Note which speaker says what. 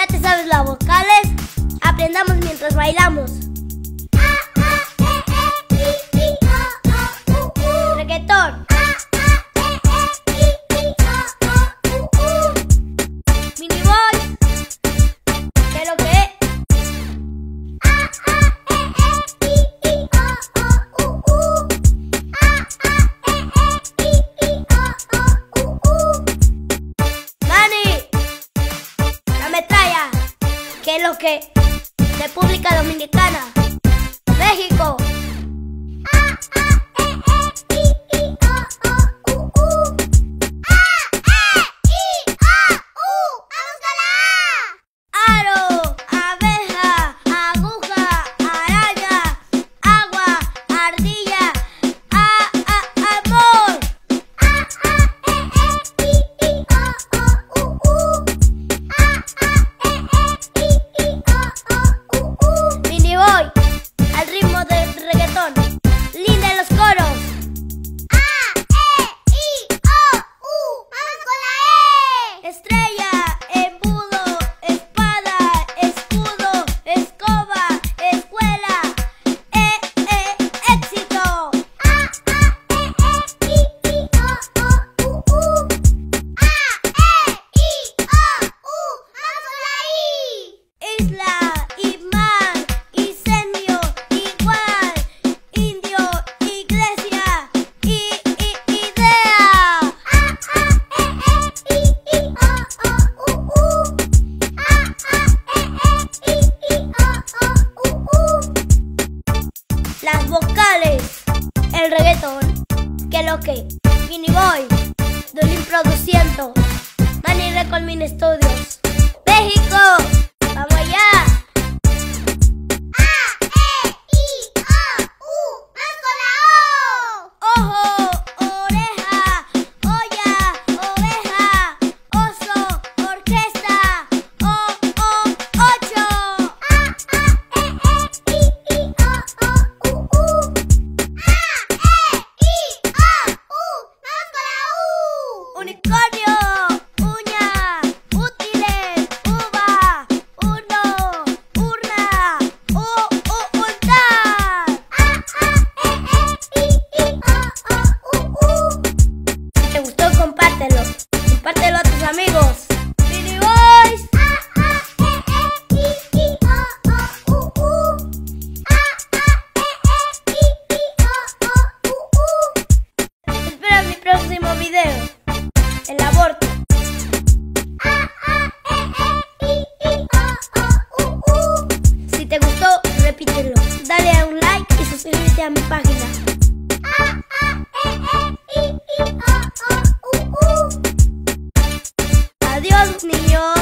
Speaker 1: ¿Ya te sabes las vocales? Aprendamos mientras bailamos. República Dominicana. México. Aro, abeja, aguja, araña, agua, ardilla, el reggaetón, que lo que, Mini Boy, Dolin produciendo, Manny Record Mini Studios, México, vamos allá. Ojo, Scorpio. Si te gustó, repítelo. Dale a un like y suscríbete a mi página. Adiós, niños.